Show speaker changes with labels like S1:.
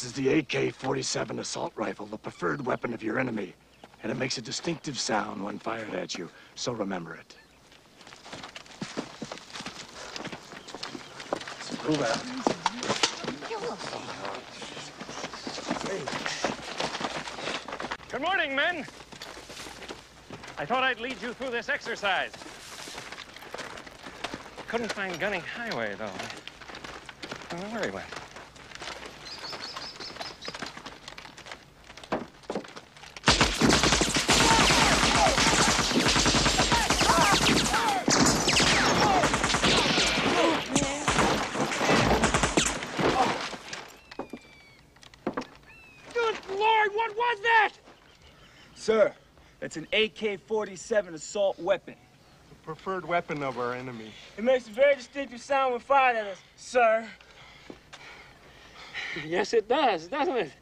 S1: the AK-47 assault rifle, the preferred weapon of your enemy. And it makes a distinctive sound when fired at you, so remember it. Move out.
S2: Good morning, men. I thought I'd lead you through this exercise. Couldn't find Gunny Highway, though. I don't know where he went.
S3: Good Lord, what was that?
S4: Sir, it's an AK-47 assault weapon.
S5: The preferred weapon of our enemy.
S3: It makes a very distinctive sound when fired at us, sir.
S2: Yes, it does, doesn't it?